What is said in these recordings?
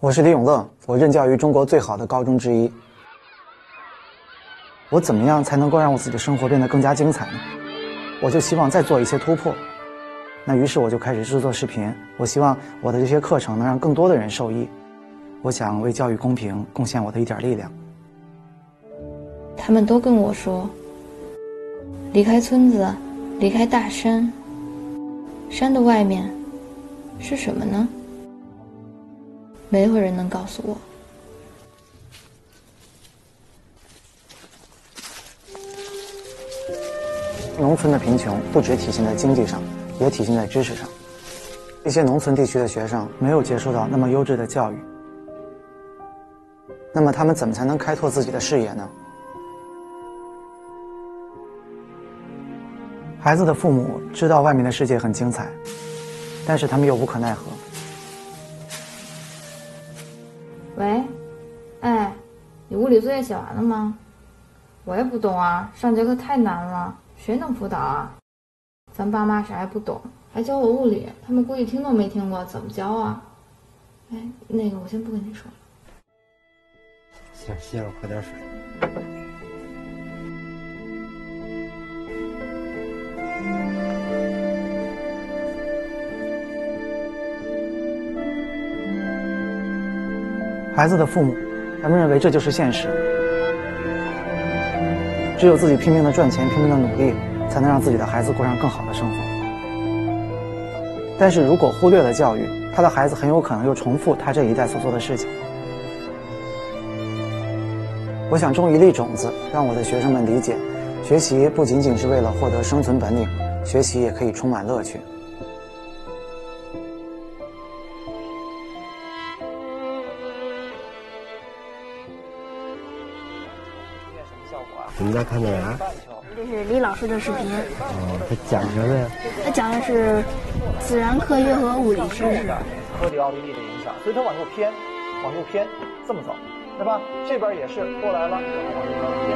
我是李永乐，我任教于中国最好的高中之一。我怎么样才能够让我自己的生活变得更加精彩呢？我就希望再做一些突破。那于是我就开始制作视频，我希望我的这些课程能让更多的人受益。我想为教育公平贡献我的一点力量。他们都跟我说，离开村子，离开大山，山的外面是什么呢？没有人能告诉我。农村的贫穷不只体现在经济上，也体现在知识上。一些农村地区的学生没有接受到那么优质的教育，那么他们怎么才能开拓自己的视野呢？孩子的父母知道外面的世界很精彩，但是他们又无可奈何。喂，哎，你物理作业写完了吗？我也不懂啊，上节课太难了，谁能辅导啊？咱爸妈啥也不懂，还教我物理，他们估计听都没听过，怎么教啊？哎，那个我先不跟你说了。行，歇会儿，喝点水。孩子的父母，他们认为这就是现实。只有自己拼命的赚钱，拼命的努力，才能让自己的孩子过上更好的生活。但是如果忽略了教育，他的孩子很有可能又重复他这一代所做的事情。我想种一粒种子，让我的学生们理解，学习不仅仅是为了获得生存本领，学习也可以充满乐趣。你们在看的啥？这是李老师的视频。哦，他讲什么呀？他讲的是自然科学和物理知识。科里奥利力的影响，所以它往右偏，往右偏，这么走，对吧？这边也是过来了，然后往右边偏。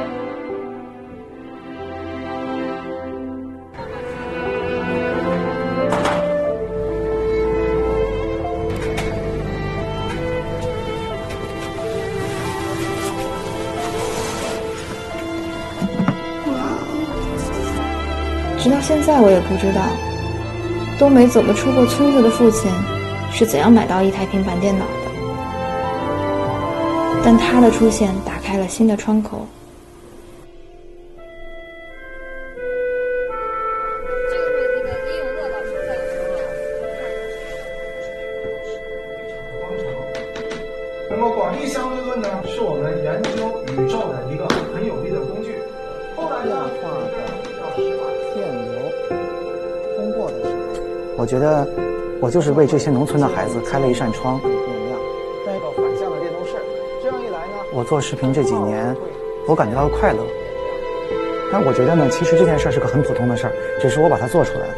直到现在，我也不知道，都没怎么出过村子的父亲是怎样买到一台平板电脑的。但他的出现打开了新的窗口。这个是那个李永乐老师在那么广义相对论呢，是我们研究宇宙的一个我觉得我就是为这些农村的孩子开了一扇窗，可以不一样，带一个反向的电动式。这样一来呢，我做视频这几年，我感觉到快乐。但我觉得呢，其实这件事是个很普通的事儿，只是我把它做出来了。